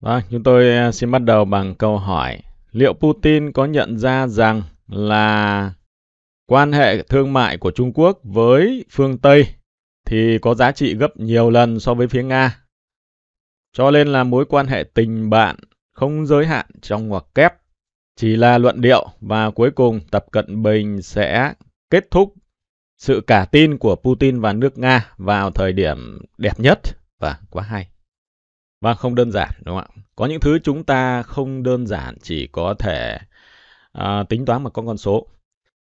Vâng, chúng tôi à, xin bắt đầu bằng câu hỏi. Liệu Putin có nhận ra rằng là quan hệ thương mại của Trung Quốc với phương Tây thì có giá trị gấp nhiều lần so với phía Nga? Cho nên là mối quan hệ tình bạn không giới hạn trong ngoặc kép, chỉ là luận điệu và cuối cùng Tập Cận Bình sẽ kết thúc sự cả tin của Putin và nước Nga vào thời điểm đẹp nhất và quá hay. Và không đơn giản đúng không ạ? Có những thứ chúng ta không đơn giản chỉ có thể à, tính toán bằng con con số.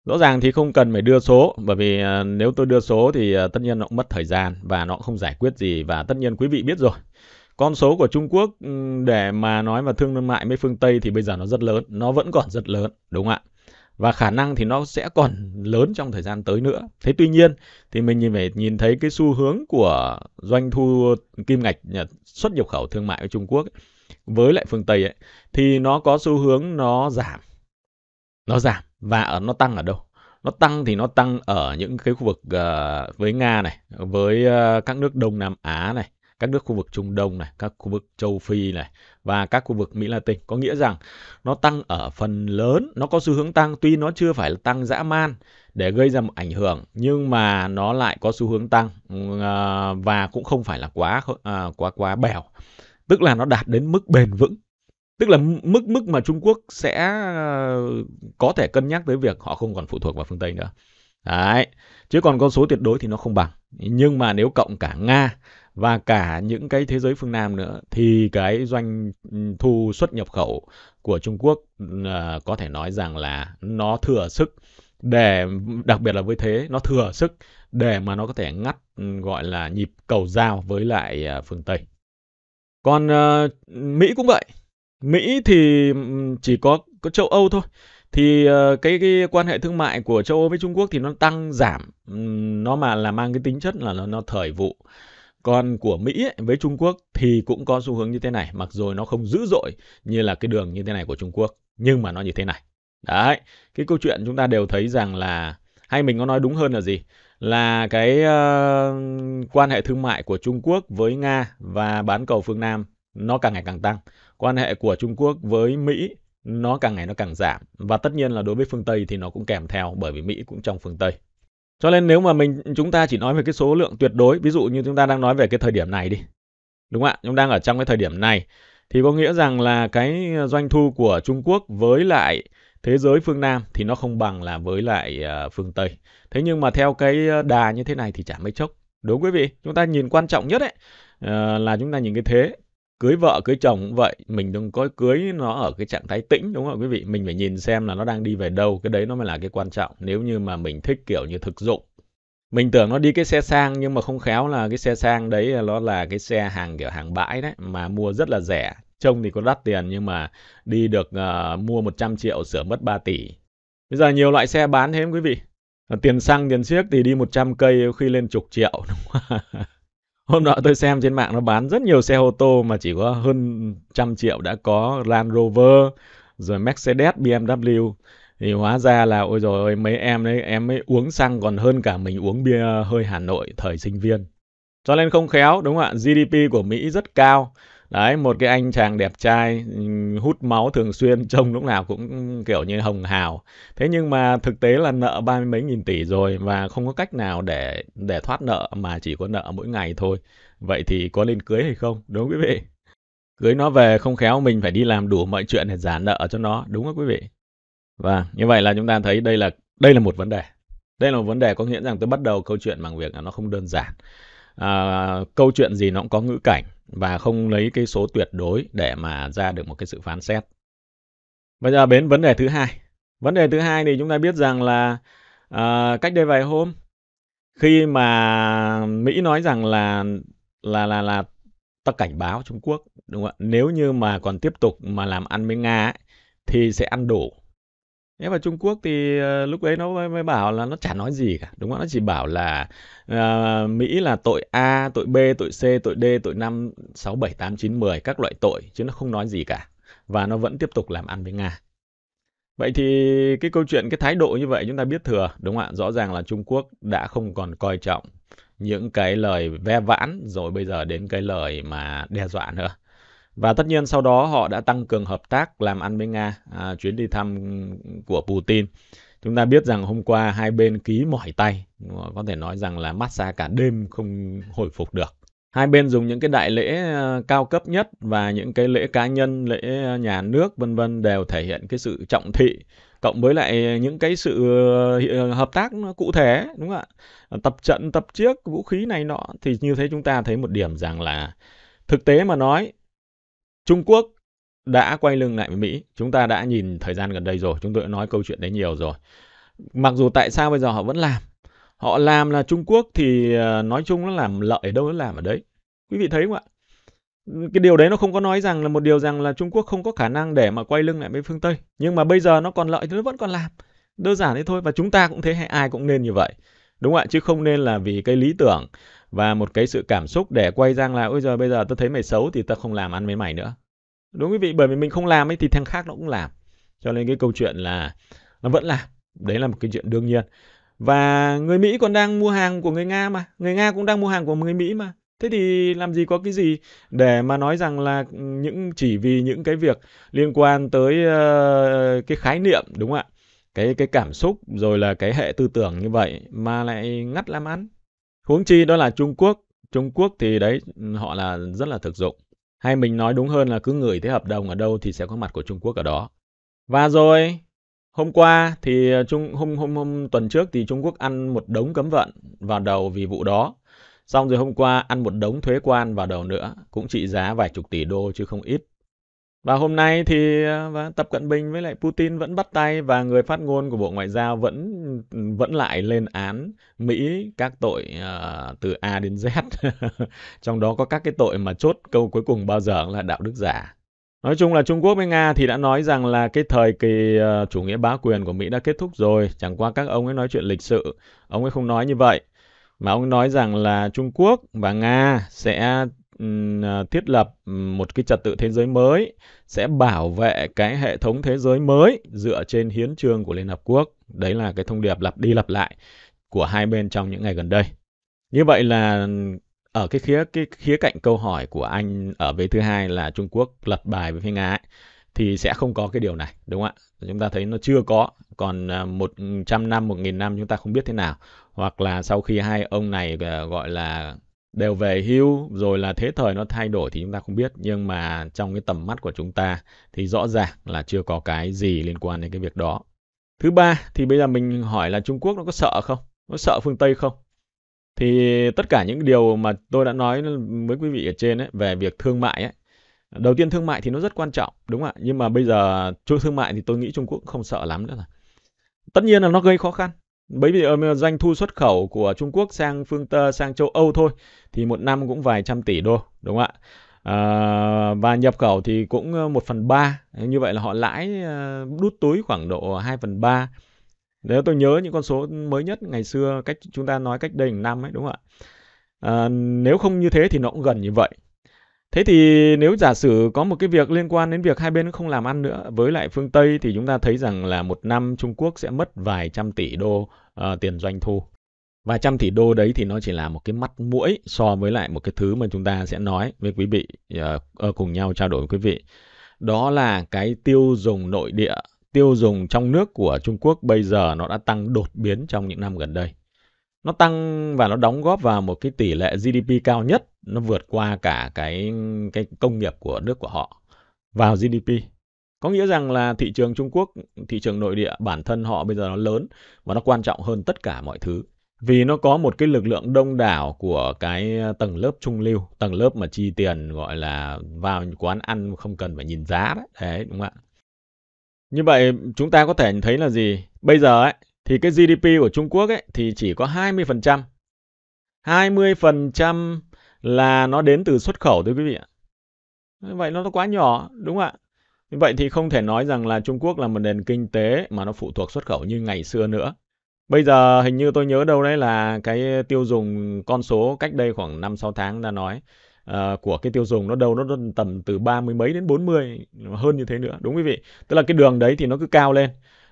Rõ ràng thì không cần phải đưa số bởi vì à, nếu tôi đưa số thì à, tất nhiên nó cũng mất thời gian và nó không giải quyết gì và tất nhiên quý vị biết rồi. Con số của Trung Quốc ừ, để mà nói mà thương mại với phương Tây thì bây giờ nó rất lớn, nó vẫn còn rất lớn, đúng không ạ? và khả năng thì nó sẽ còn lớn trong thời gian tới nữa. Thế tuy nhiên thì mình nhìn phải nhìn thấy cái xu hướng của doanh thu kim ngạch xuất nhập khẩu thương mại với Trung Quốc ấy, với lại phương Tây ấy thì nó có xu hướng nó giảm. Nó giảm và ở nó tăng ở đâu? Nó tăng thì nó tăng ở những cái khu vực uh, với Nga này, với uh, các nước Đông Nam Á này, các nước khu vực Trung Đông này, các khu vực châu Phi này và các khu vực Mỹ Latin. Có nghĩa rằng nó tăng ở phần lớn, nó có xu hướng tăng tuy nó chưa phải là tăng dã man để gây ra một ảnh hưởng nhưng mà nó lại có xu hướng tăng ờ, và cũng không phải là quá ờ, quá quá bèo. Tức là nó đạt đến mức bền vững. Tức là mức mức mà Trung Quốc sẽ ờ, có thể cân nhắc tới việc họ không còn phụ thuộc vào phương Tây nữa. Đấy. Chứ còn con số tuyệt đối thì nó không bằng. Nhưng mà nếu cộng cả Nga và cả những cái thế giới phương Nam nữa thì cái doanh ừ, thu xuất nhập khẩu của Trung Quốc uh, có thể nói rằng là nó thừa sức để đặc biệt là với thế nó thừa sức để mà nó có thể ngắt ừ, gọi là nhịp cầu giao với lại uh, phương Tây. Còn uh, Mỹ cũng vậy. Mỹ thì ừ, chỉ có có châu Âu thôi. Thì uh, cái cái quan hệ thương mại của châu Âu với Trung Quốc thì nó tăng giảm, nó mà là mang cái tính chất là nó, nó thời vụ còn của Mỹ ấy, với Trung Quốc thì cũng có xu hướng như thế này, mặc dù nó không dữ dội như là cái đường như thế này của Trung Quốc, nhưng mà nó như thế này. Đấy, cái câu chuyện chúng ta đều thấy rằng là hay mình có nói đúng hơn là gì? Là cái uh, quan hệ thương mại của Trung Quốc với Nga và bán cầu phương Nam nó càng ngày càng tăng. Quan hệ của Trung Quốc với Mỹ nó càng ngày nó càng giảm và tất nhiên là đối với phương Tây thì nó cũng kèm theo bởi vì Mỹ cũng trong phương Tây. Cho nên nếu mà mình chúng ta chỉ nói về cái số lượng tuyệt đối, ví dụ như chúng ta đang nói về cái thời điểm này đi. Đúng không ạ? Chúng đang ở trong cái thời điểm này thì có nghĩa rằng là cái doanh thu của Trung Quốc với lại thế giới phương Nam thì nó không bằng là với lại à, phương Tây. Thế nhưng mà theo cái đà như thế này thì chả mấy chốc. Đúng quý vị, chúng ta nhìn quan trọng nhất ấy ờ, là chúng ta nhìn cái thế cưới vợ cưới chồng cũng vậy mình đừng có cưới nó ở cái trạng thái tĩnh đúng không quý vị? Mình phải nhìn xem là nó đang đi về đâu cái đấy nó mới là cái quan trọng. Nếu như mà mình thích kiểu như thực dụng. Mình tưởng nó đi cái xe sang nhưng mà không khéo là cái xe sang đấy à, nó là cái xe hàng kiểu hàng bãi đấy mà mua rất là rẻ. Trông thì có đắt tiền nhưng mà đi được uh, mua 100 triệu sửa mất 3 tỷ. Bây giờ nhiều loại xe bán thế quý vị? Tiền xăng tiền xiếc thì đi 100 cây khi lên chục triệu đúng không? Hôm nọ tôi xem trên mạng nó bán rất nhiều xe ô tô mà chỉ có hơn trăm triệu đã có Land Rover, rồi Mercedes, BMW. Thì hóa ra là ôi rồi ôi, mấy em đấy em ấy uống xăng còn hơn cả mình uống bia hơi Hà Nội thời sinh viên. Cho nên không khéo đúng không ạ? GDP của Mỹ rất cao đấy một cái anh chàng đẹp trai hút máu thường xuyên trông lúc nào cũng kiểu như hồng hào. Thế nhưng mà thực tế là nợ ba mươi mấy nghìn tỷ rồi và không có cách nào để để thoát nợ mà chỉ có nợ mỗi ngày thôi. Vậy thì có nên cưới hay không? Đúng không quý vị? Cưới nó về không khéo mình phải đi làm đủ mọi chuyện để giả nợ cho nó đúng không quý vị? Và như vậy là chúng ta thấy đây là đây là một vấn đề. Đây là một vấn đề có nghĩa rằng tôi bắt đầu câu chuyện bằng việc là nó không đơn giản. À, câu chuyện gì nó cũng có ngữ cảnh và không lấy cái số tuyệt đối để mà ra được một cái sự phán xét. Bây giờ đến vấn đề thứ hai. Vấn đề thứ hai thì chúng ta biết rằng là uh, cách đây vài hôm khi mà Mỹ nói rằng là là là là ta cảnh báo Trung Quốc đúng không ạ? Nếu như mà còn tiếp tục mà làm ăn với Nga ấy, thì sẽ ăn đủ Thế và Trung Quốc thì uh, lúc đấy nó mới, mới bảo là nó chả nói gì cả, đúng không? Nó chỉ bảo là uh, Mỹ là tội A, tội B, tội C, tội D, tội 5, 6, 7, 8, 9, 10, các loại tội, chứ nó không nói gì cả. Và nó vẫn tiếp tục làm ăn với Nga. Vậy thì cái câu chuyện, cái thái độ như vậy chúng ta biết thừa, đúng không ạ? Rõ ràng là Trung Quốc đã không còn coi trọng những cái lời ve vãn rồi bây giờ đến cái lời mà đe dọa nữa. Và tất nhiên sau đó họ đã tăng cường hợp tác làm ăn với Nga, à, chuyến đi thăm của Putin. Chúng ta biết rằng hôm qua hai bên ký mỏi tay, có thể nói rằng là massage cả đêm không hồi phục được. Hai bên dùng những cái đại lễ à, cao cấp nhất và những cái lễ cá nhân, lễ à, nhà nước vân vân đều thể hiện cái sự trọng thị cộng với lại những cái sự ờ, hợp tác nó cụ thể đúng không ạ? Ờ, tập trận, tập chiếc, vũ khí này nọ thì như thế chúng ta thấy một điểm rằng là thực tế mà nói Trung Quốc đã quay lưng lại với Mỹ. Chúng ta đã nhìn thời gian gần đây rồi, chúng tôi đã nói câu chuyện đấy nhiều rồi. Mặc dù tại sao bây giờ họ vẫn làm? Họ làm là Trung Quốc thì ờ, nói chung nó làm lợi ở đâu nó làm ở đấy. Quý vị thấy không ạ? Cái điều đấy nó không có nói rằng là một điều rằng là Trung Quốc không có khả năng để mà quay lưng lại với phương Tây. Nhưng mà bây giờ nó còn lợi thì nó vẫn còn làm. Đơn giản thế thôi và chúng ta cũng thế hay ai cũng nên như vậy. Đúng không ạ? Chứ không nên là vì cái lý tưởng và một cái sự cảm xúc để quay sang là ôi giờ bây giờ tôi thấy mày xấu thì ta không làm ăn với mày nữa. Đúng quý vị, bởi vì mình không làm ấy thì thằng khác nó cũng làm. Cho nên cái câu chuyện là nó vẫn làm. Đấy là một cái chuyện đương nhiên. Và người Mỹ còn đang mua hàng của người Nga mà. Người Nga cũng đang mua hàng của người Mỹ mà. Thế thì làm gì có cái gì để mà nói rằng là ừ, những chỉ vì những cái việc liên quan tới uh, cái khái niệm đúng không ạ? Cái cái cảm xúc rồi là cái hệ tư tưởng như vậy mà lại ngắt làm ăn. Huống chi đó là Trung Quốc. Trung Quốc thì đấy họ là rất là thực dụng. Hay mình nói đúng hơn là cứ gửi thấy hợp đồng ở đâu thì sẽ có mặt của Trung Quốc ở đó. Và rồi, hôm qua thì ờ, Trung hôm hôm hôm tuần trước thì Trung Quốc ăn một đống cấm vận vào đầu vì vụ đó. Xong rồi hôm qua ăn một đống thuế quan vào đầu nữa, cũng trị giá vài chục tỷ đô chứ không ít. Và hôm nay thì à, và Tập Cận Bình với lại Putin vẫn bắt tay và người phát ngôn của Bộ Ngoại giao vẫn vẫn lại lên án Mỹ các tội uh, từ A đến Z. Trong đó có các cái tội mà chốt câu cuối cùng bao giờ là đạo đức giả. Nói chung là Trung Quốc với Nga thì đã nói rằng là cái thời kỳ uh, chủ nghĩa bá quyền của Mỹ đã kết thúc rồi, chẳng qua các ông ấy nói chuyện lịch sự, ông ấy không nói như vậy mà ông nói rằng là Trung Quốc và Nga sẽ À, thiết lập một cái trật tự thế giới mới sẽ bảo vệ cái hệ thống thế giới mới dựa trên hiến trương của Liên Hợp Quốc. Đấy là cái thông điệp lặp đi lặp lại của hai bên trong những ngày gần đây. Như vậy là ở cái khía cái khía cạnh câu hỏi của anh ở vế thứ hai là Trung Quốc lật bài với phía Nga ấy, thì sẽ không có cái điều này đúng không ạ? Chúng ta thấy nó chưa có, còn à, một trăm năm, một nghìn năm chúng ta không biết thế nào. Hoặc là sau khi hai ông này à, gọi là đều về hưu rồi là thế thời nó thay đổi thì chúng ta không biết nhưng mà trong cái tầm mắt của chúng ta thì rõ ràng là chưa có cái gì liên quan đến cái việc đó. Thứ ba thì bây giờ mình hỏi là Trung Quốc nó có sợ không? Nó sợ phương Tây không? Thì tất cả những điều mà tôi đã nói với quý vị ở trên ấy, về việc thương mại ấy, đầu tiên thương mại thì nó rất quan trọng đúng không ạ? Nhưng mà bây giờ chuỗi thương mại thì tôi nghĩ Trung Quốc không sợ lắm nữa rồi. Tất nhiên là nó gây khó khăn bởi vì ờ, doanh thu xuất khẩu của Trung Quốc sang phương Tây, sang châu Âu thôi thì một năm cũng vài trăm tỷ đô đúng không ạ? À, và nhập khẩu thì cũng ờ, một phần ba. Như vậy là họ lãi ờ, đút túi khoảng độ 2 phần ba. Nếu tôi nhớ những con số mới nhất ngày xưa cách chúng ta nói cách đây một năm ấy đúng không ạ? À, nếu không như thế thì nó cũng gần như vậy. Thế thì nếu giả sử có một cái việc liên quan đến việc hai bên không làm ăn nữa với lại phương Tây thì chúng ta thấy rằng là một năm Trung Quốc sẽ mất vài trăm tỷ đô uh, tiền doanh thu. Vài trăm tỷ đô đấy thì nó chỉ là một cái mắt mũi so với lại một cái thứ mà chúng ta sẽ nói với quý vị uh, cùng nhau trao đổi với quý vị. Đó là cái tiêu dùng nội địa, tiêu dùng trong nước của Trung Quốc bây giờ nó đã tăng đột biến trong những năm gần đây nó tăng và nó đóng góp vào một cái tỷ lệ GDP cao nhất, nó vượt qua cả cái cái công nghiệp của nước của họ vào GDP. Có nghĩa rằng là thị trường Trung Quốc, thị trường nội địa bản thân họ bây giờ nó lớn và nó quan trọng hơn tất cả mọi thứ. Vì nó có một cái lực lượng đông đảo của cái tầng lớp trung lưu, tầng lớp mà chi tiền gọi là vào quán ăn không cần phải nhìn giá đấy, đấy đúng không ạ? Như vậy chúng ta có thể thấy là gì? Bây giờ ấy, thì cái GDP của Trung Quốc ấy thì chỉ có 20%. 20% là nó đến từ xuất khẩu thôi quý vị ạ. Vậy nó quá nhỏ, đúng không ạ? Như vậy thì không thể nói rằng là Trung Quốc là một nền kinh tế mà nó phụ thuộc xuất khẩu như ngày xưa nữa. Bây giờ hình như tôi nhớ đâu đấy là cái tiêu dùng con số cách đây khoảng 5-6 tháng đã nói uh, của cái tiêu dùng nó đâu nó tầm từ 30 mấy đến 40 hơn như thế nữa đúng quý vị. Tức là cái đường đấy thì nó cứ cao lên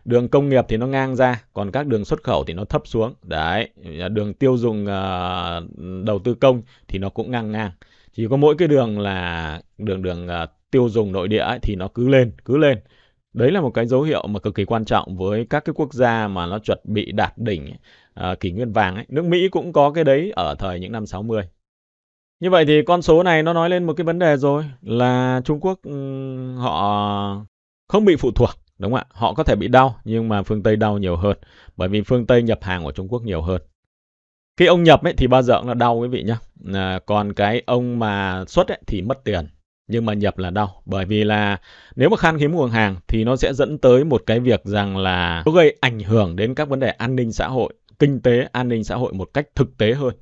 đường công nghiệp thì nó ngang ra còn các đường xuất khẩu thì nó thấp xuống. Đấy đường tiêu dùng uh, đầu tư công thì nó cũng ngang ngang. Chỉ có mỗi cái đường là đường đường uh, tiêu dùng nội địa ấy, thì nó cứ lên cứ lên. Đấy là một cái dấu hiệu mà cực kỳ quan trọng với các cái quốc gia mà nó chuẩn bị đạt đỉnh uh, kỷ nguyên vàng ấy. nước Mỹ cũng có cái đấy ở thời những năm 60 như vậy thì con số này nó nói lên một cái vấn đề rồi là Trung Quốc um, họ không bị phụ thuộc đúng không ạ họ có thể bị đau nhưng mà phương Tây đau nhiều hơn bởi vì phương Tây nhập hàng của Trung Quốc nhiều hơn. Khi ông nhập ấy thì bao giờ cũng là đau quý vị nhá. À, còn cái ông mà xuất ấy thì mất tiền nhưng mà nhập là đau bởi vì là nếu mà khan hiếm nguồn hàng thì nó sẽ dẫn tới một cái việc rằng là nó gây ảnh hưởng đến các vấn đề an ninh xã hội kinh tế an ninh xã hội một cách thực tế hơn.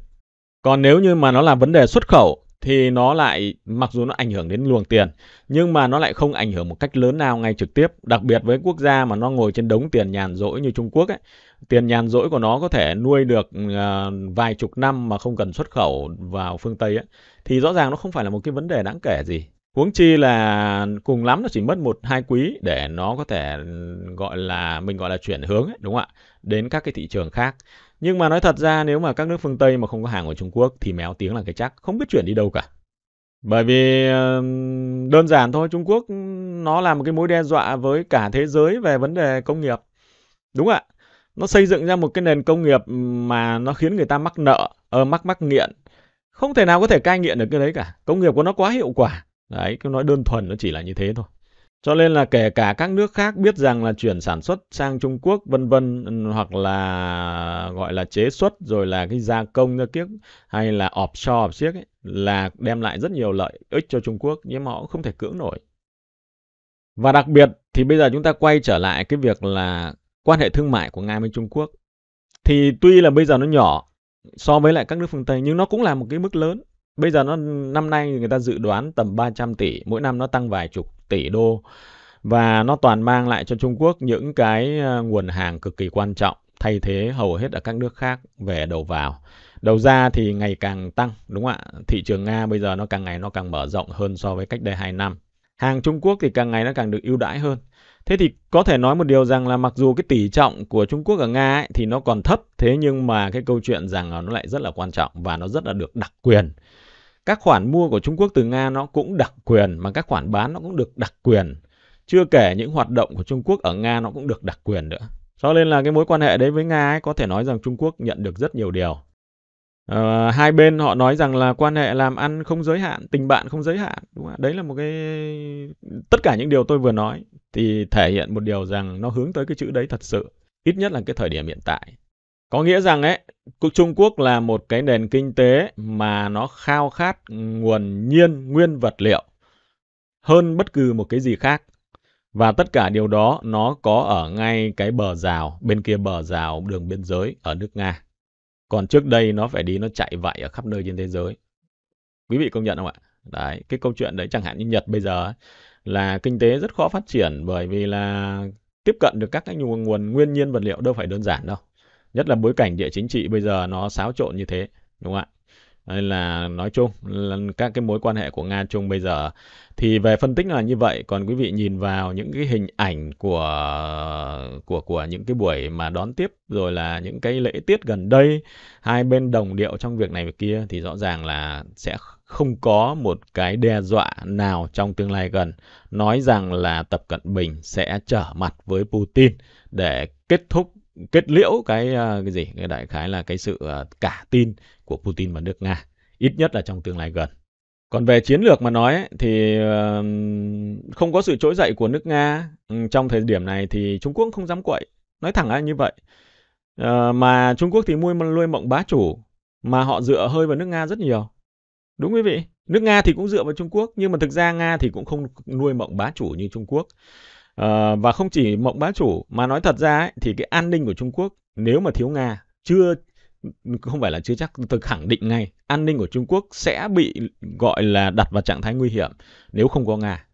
Còn nếu như mà nó là vấn đề xuất khẩu thì nó lại mặc dù nó ảnh hưởng đến luồng tiền nhưng mà nó lại không ảnh hưởng một cách lớn nào ngay trực tiếp. Đặc biệt với quốc gia mà nó ngồi trên đống tiền nhàn rỗi như Trung Quốc ấy tiền nhàn rỗi của nó có thể nuôi được uh, vài chục năm mà không cần xuất khẩu vào phương Tây ấy thì rõ ràng nó không phải là một cái vấn đề đáng kể gì huống chi là cùng lắm nó chỉ mất một hai quý để nó có thể ừ, gọi là mình gọi là chuyển hướng ấy, đúng không ạ đến các cái thị trường khác nhưng mà nói thật ra nếu mà các nước phương Tây mà không có hàng của Trung Quốc thì méo tiếng là cái chắc, không biết chuyển đi đâu cả. Bởi vì ừ, đơn giản thôi, Trung Quốc ừ, nó là một cái mối đe dọa với cả thế giới về vấn đề công nghiệp. Đúng ạ. Nó xây dựng ra một cái nền công nghiệp mà nó khiến người ta mắc nợ, ờ, mắc mắc nghiện. Không thể nào có thể cai nghiện được cái đấy cả. Công nghiệp của nó quá hiệu quả. Đấy, cứ nói đơn thuần nó chỉ là như thế thôi. Cho nên là kể cả các nước khác biết rằng là chuyển sản xuất sang Trung Quốc vân vân ừ, hoặc là gọi là chế xuất rồi là cái gia công ra kiếp hay là offshore siếc ấy, là đem lại rất nhiều lợi ích cho Trung Quốc nhưng mà họ cũng không thể cưỡng nổi. Và đặc biệt thì bây giờ chúng ta quay trở lại cái việc là quan hệ thương mại của Nga với Trung Quốc. Thì tuy là bây giờ nó nhỏ so với lại các nước phương Tây nhưng nó cũng là một cái mức lớn. Bây giờ nó năm nay người ta dự đoán tầm 300 tỷ, mỗi năm nó tăng vài chục tỷ đô và nó toàn mang lại cho Trung Quốc những cái ờ, nguồn hàng cực kỳ quan trọng thay thế hầu hết ở các nước khác về đầu vào. Đầu ra thì ngày càng tăng, đúng không ạ? Thị trường Nga bây giờ nó càng ngày nó càng mở rộng hơn so với cách đây 2 năm. Hàng Trung Quốc thì càng ngày nó càng được ưu đãi hơn. Thế thì có thể nói một điều rằng là mặc dù cái tỷ trọng của Trung Quốc ở Nga ấy, thì nó còn thấp, thế nhưng mà cái câu chuyện rằng nó lại rất là quan trọng và nó rất là được đặc quyền các khoản mua của Trung Quốc từ Nga nó cũng đặc quyền mà các khoản bán nó cũng được đặc quyền. Chưa kể những hoạt động của Trung Quốc ở Nga nó cũng được đặc quyền nữa. Cho nên là cái mối quan hệ đấy với Nga ấy có thể nói rằng Trung Quốc nhận được rất nhiều điều. À, hai bên họ nói rằng là quan hệ làm ăn không giới hạn, tình bạn không giới hạn. Đúng không? Đấy là một cái tất cả những điều tôi vừa nói thì thể hiện một điều rằng nó hướng tới cái chữ đấy thật sự, ít nhất là cái thời điểm hiện tại. Có nghĩa rằng ấy, Trung Quốc là một cái nền kinh tế mà nó khao khát nguồn nhiên nguyên vật liệu hơn bất cứ một cái gì khác. Và tất cả điều đó nó có ở ngay cái bờ rào, bên kia bờ rào đường biên giới ở nước Nga. Còn trước đây nó phải đi nó chạy vậy ở khắp nơi trên thế giới. Quý vị công nhận không ạ? Đấy, cái câu chuyện đấy chẳng hạn như Nhật bây giờ là kinh tế rất khó phát triển bởi vì là tiếp cận được các cái nguồn, nguồn nguyên nhiên vật liệu đâu phải đơn giản đâu nhất là bối cảnh địa chính trị bây giờ nó xáo trộn như thế, đúng không ạ? Nên là nói chung, là các cái mối quan hệ của nga trung bây giờ. Thì về phân tích là như vậy, còn quý vị nhìn vào những cái hình ảnh của của của những cái buổi mà đón tiếp, rồi là những cái lễ tiết gần đây, hai bên đồng điệu trong việc này việc kia, thì rõ ràng là sẽ không có một cái đe dọa nào trong tương lai gần. Nói rằng là tập cận bình sẽ trở mặt với putin để kết thúc kết liễu cái ờ, cái gì? Cái đại khái là cái sự ờ, cả tin của Putin và nước Nga ít nhất là trong tương lai gần. Còn về chiến lược mà nói ấy, thì không có sự trỗi dậy của nước Nga trong thời điểm này thì Trung Quốc không dám quậy. Nói thẳng là như vậy ờ, mà Trung Quốc thì nuôi nuôi mộng bá chủ mà họ dựa hơi vào nước Nga rất nhiều. Đúng quý vị? Nước Nga thì cũng dựa vào Trung Quốc nhưng mà thực ra Nga thì cũng không nuôi mộng bá chủ như Trung Quốc. Ờ, và không chỉ mộng bá chủ mà nói thật ra ấy, thì cái an ninh của Trung Quốc nếu mà thiếu Nga chưa không phải là chưa chắc tôi khẳng định ngay an ninh của Trung Quốc sẽ bị gọi là đặt vào trạng thái nguy hiểm nếu không có Nga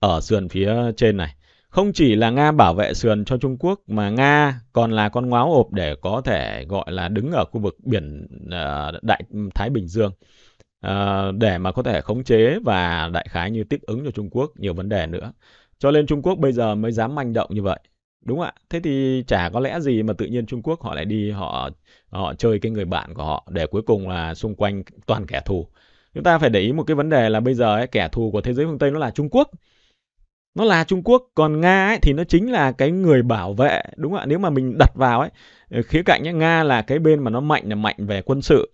ở sườn phía trên này không chỉ là Nga bảo vệ sườn cho Trung Quốc mà Nga còn là con ngáo ộp để có thể gọi là đứng ở khu vực biển uh, Đại Thái Bình Dương uh, để mà có thể khống chế và đại khái như tiếp ứng cho Trung Quốc nhiều vấn đề nữa. Cho nên Trung Quốc bây giờ mới dám manh động như vậy. Đúng ạ. Thế thì chả có lẽ gì mà tự nhiên Trung Quốc họ lại đi họ họ chơi cái người bạn của họ để cuối cùng là xung quanh toàn kẻ thù. chúng ta phải để ý một cái vấn đề là bây giờ ấy, kẻ thù của thế giới phương Tây nó là Trung Quốc nó là Trung Quốc còn Nga ấy, thì nó chính là cái người bảo vệ đúng không ạ nếu mà mình đặt vào ấy khía cạnh ấy, Nga là cái bên mà nó mạnh là mạnh về quân sự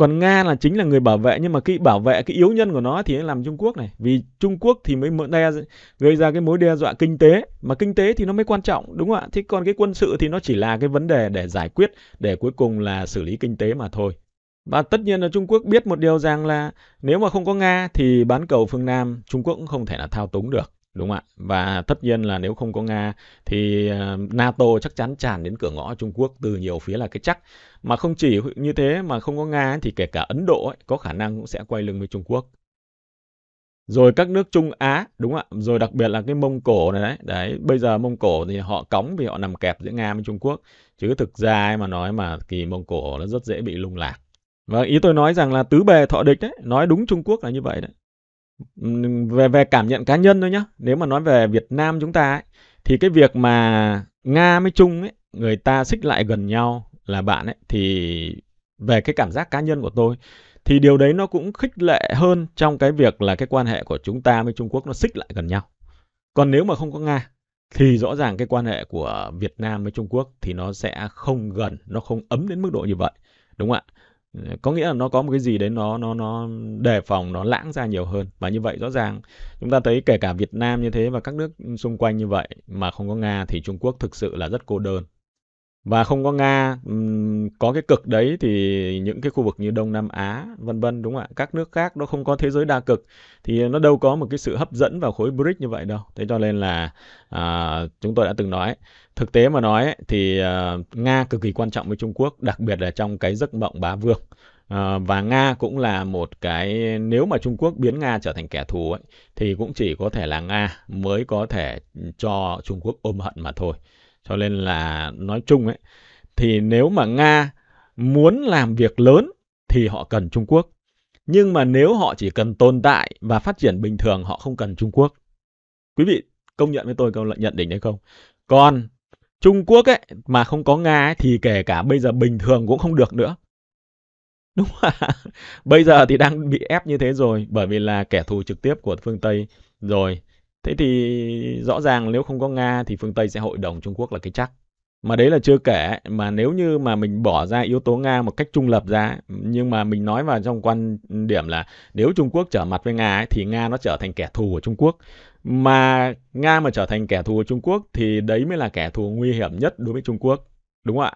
còn Nga là chính là người bảo vệ, nhưng mà cái bảo vệ, cái yếu nhân của nó thì nó làm Trung Quốc này. Vì Trung Quốc thì mới đe gây ra cái mối đe dọa kinh tế. Mà kinh tế thì nó mới quan trọng, đúng không ạ? Thế còn cái quân sự thì nó chỉ là cái vấn đề để giải quyết, để cuối cùng là xử lý kinh tế mà thôi. Và tất nhiên là Trung Quốc biết một điều rằng là nếu mà không có Nga thì bán cầu phương Nam Trung Quốc cũng không thể là thao túng được đúng không ạ? Và tất nhiên là nếu không có nga thì ờ, nato chắc chắn tràn đến cửa ngõ trung quốc từ nhiều phía là cái chắc. Mà không chỉ như thế mà không có nga thì kể cả ấn độ ấy, có khả năng cũng sẽ quay lưng với trung quốc. Rồi các nước Trung Á đúng ạ? Rồi đặc biệt là cái Mông Cổ này đấy. Đấy bây giờ Mông Cổ thì họ cóng vì họ nằm kẹp giữa Nga với Trung Quốc. Chứ thực ra mà nói mà kỳ Mông Cổ nó rất dễ bị lung lạc. Và ý tôi nói rằng là tứ bề thọ địch đấy nói đúng Trung Quốc là như vậy đấy về về cảm nhận cá nhân thôi nhá. Nếu mà nói về Việt Nam chúng ta ấy, thì cái việc mà Nga với Trung ấy người ta xích lại gần nhau là bạn ấy thì về cái cảm giác cá nhân của tôi thì điều đấy nó cũng khích lệ hơn trong cái việc là cái quan hệ của chúng ta với Trung Quốc nó xích lại gần nhau. Còn nếu mà không có Nga thì rõ ràng cái quan hệ của Việt Nam với Trung Quốc thì nó sẽ không gần nó không ấm đến mức độ như vậy. Đúng không ạ? Có nghĩa là nó có một cái gì đấy nó nó nó đề phòng, nó lãng ra nhiều hơn. Và như vậy rõ ràng, chúng ta thấy kể cả Việt Nam như thế và các nước xung quanh như vậy mà không có Nga thì Trung Quốc thực sự là rất cô đơn và không có Nga có cái cực đấy thì những cái khu vực như Đông Nam Á vân vân đúng không ạ? Các nước khác nó không có thế giới đa cực thì nó đâu có một cái sự hấp dẫn vào khối BRICS như vậy đâu. Thế cho nên là à, chúng tôi đã từng nói thực tế mà nói thì uh, Nga cực kỳ quan trọng với Trung Quốc đặc biệt là trong cái giấc mộng bá vương. Uh, và Nga cũng là một cái nếu mà Trung Quốc biến Nga trở thành kẻ thù ấy thì cũng chỉ có thể là Nga mới có thể cho Trung Quốc ôm hận mà thôi cho nên là nói chung ấy thì nếu mà Nga muốn làm việc lớn thì họ cần Trung Quốc nhưng mà nếu họ chỉ cần tồn tại và phát triển bình thường họ không cần Trung Quốc quý vị công nhận với tôi câu nhận định đấy không còn Trung Quốc ấy mà không có Nga ấy, thì kể cả bây giờ bình thường cũng không được nữa. Đúng không? Bây giờ thì đang bị ép như thế rồi bởi vì là kẻ thù trực tiếp của phương Tây rồi. Thế thì rõ ràng nếu không có Nga thì phương Tây sẽ hội đồng Trung Quốc là cái chắc. Mà đấy là chưa kể mà nếu như mà mình bỏ ra yếu tố Nga một cách trung lập ra nhưng mà mình nói vào trong quan điểm là nếu Trung Quốc trở mặt với Nga ấy, thì Nga nó trở thành kẻ thù của Trung Quốc mà Nga mà trở thành kẻ thù của Trung Quốc thì đấy mới là kẻ thù nguy hiểm nhất đối với Trung Quốc. Đúng không ạ?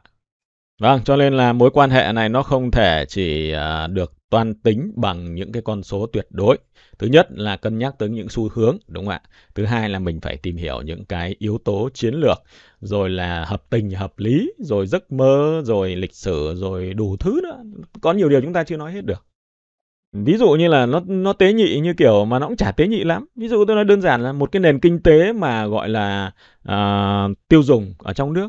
Vâng, cho nên là mối quan hệ này nó không thể chỉ à, được toan tính bằng những cái con số tuyệt đối. Thứ nhất là cân nhắc tới những xu hướng, đúng không ạ? Thứ hai là mình phải tìm hiểu những cái yếu tố chiến lược, rồi là hợp tình, hợp lý, rồi giấc mơ, rồi lịch sử, rồi đủ thứ nữa. Có nhiều điều chúng ta chưa nói hết được ví dụ như là nó nó tế nhị như kiểu mà nó cũng chả tế nhị lắm ví dụ tôi nói đơn giản là một cái nền kinh tế mà gọi là uh, tiêu dùng ở trong nước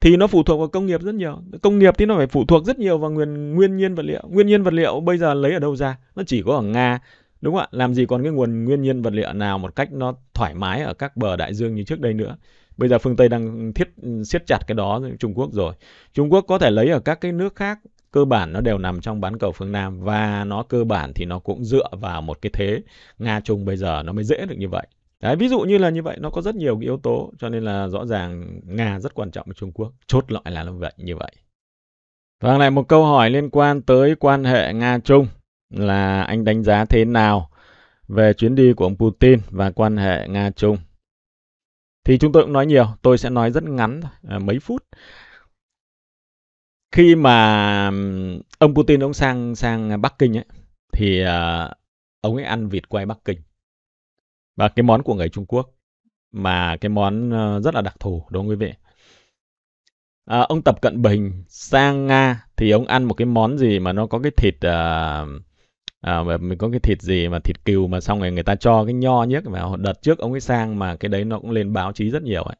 thì nó phụ thuộc vào công nghiệp rất nhiều. Công nghiệp thì nó phải phụ thuộc rất nhiều vào nguyên nguyên nhiên vật liệu. Nguyên nhiên vật liệu bây giờ lấy ở đâu ra? Nó chỉ có ở nga, đúng không ạ? Làm gì còn cái nguồn nguyên nhiên vật liệu nào một cách nó thoải mái ở các bờ đại dương như trước đây nữa? Bây giờ phương tây đang thiết, siết chặt cái đó trung quốc rồi. Trung quốc có thể lấy ở các cái nước khác, cơ bản nó đều nằm trong bán cầu phương Nam và nó cơ bản thì nó cũng dựa vào một cái thế Nga Trung bây giờ nó mới dễ được như vậy. Đấy, ví dụ như là như vậy nó có rất nhiều cái yếu tố cho nên là rõ ràng Nga rất quan trọng với Trung Quốc chốt lại là như vậy như vậy. Và lại một câu hỏi liên quan tới quan hệ Nga Trung là anh đánh giá thế nào về chuyến đi của ông Putin và quan hệ Nga Trung. Thì chúng tôi cũng nói nhiều, tôi sẽ nói rất ngắn à, mấy phút khi mà ông Putin ông sang sang Bắc Kinh ấy thì uh, ông ấy ăn vịt quay Bắc Kinh và cái món của người Trung Quốc mà cái món ờ, rất là đặc thù đúng không quý vị. À, ông Tập Cận Bình sang Nga thì ông ăn một cái món gì mà nó có cái thịt ờ, à, à, mình có cái thịt gì mà thịt cừu mà xong rồi người ta cho cái nho nhất mà đợt trước ông ấy sang mà cái đấy nó cũng lên báo chí rất nhiều ấy.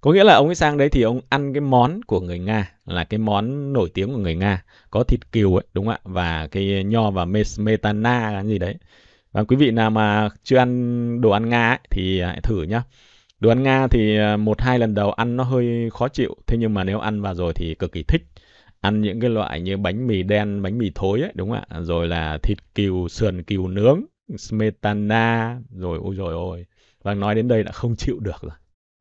Có nghĩa là ông ấy sang đấy thì ông ăn cái món của người Nga là cái món nổi tiếng của người Nga có thịt cừu ấy đúng không ạ? Và cái nho và metana cái gì đấy và quý vị nào mà chưa ăn đồ ăn Nga ấy, thì à, hãy thử nhá đồ ăn Nga thì à, một hai lần đầu ăn nó hơi khó chịu thế nhưng mà nếu ăn vào rồi thì cực kỳ thích ăn những cái loại như bánh mì đen, bánh mì thối ấy, đúng không ạ? Rồi là thịt cừu, sườn cừu nướng, smetana, rồi ôi rồi ôi. Và nói đến đây đã không chịu được rồi.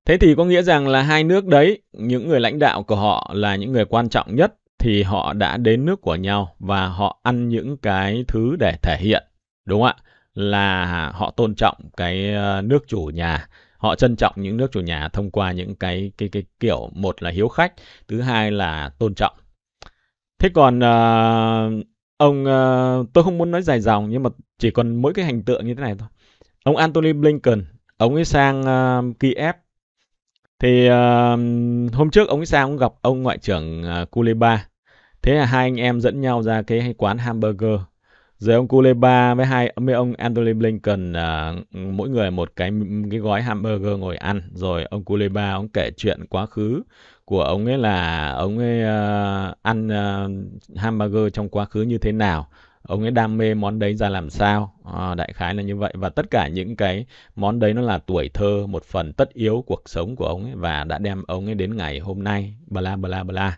Thế thì có nghĩa rằng là hai nước đấy, những người lãnh đạo của họ là những người quan trọng nhất thì họ đã đến nước của nhau và họ ăn những cái thứ để thể hiện, đúng không ạ? Là họ tôn trọng cái ờ, nước chủ nhà, họ trân trọng những nước chủ nhà thông qua những cái cái cái kiểu một là hiếu khách, thứ hai là tôn trọng. Thế còn uh, ông uh, tôi không muốn nói dài dòng nhưng mà chỉ còn mỗi cái hình tượng như thế này thôi. Ông Anthony Blinken, ông ấy sang uh, Kiev thì uh, hôm trước ông ấy sang ông gặp ông ngoại trưởng uh, Kuleba. Thế là hai anh em dẫn nhau ra cái quán hamburger. Rồi ông Kuleba với hai với ông Anthony Blinken à, mỗi người một cái cái gói hamburger ngồi ăn. Rồi ông Kuleba ông kể chuyện quá khứ của ông ấy là ông ấy uh, ăn uh, hamburger trong quá khứ như thế nào. Ông ấy đam mê món đấy ra làm sao. À, đại khái là như vậy. Và tất cả những cái món đấy nó là tuổi thơ một phần tất yếu cuộc sống của ông ấy và đã đem ông ấy đến ngày hôm nay. Bla bla bla.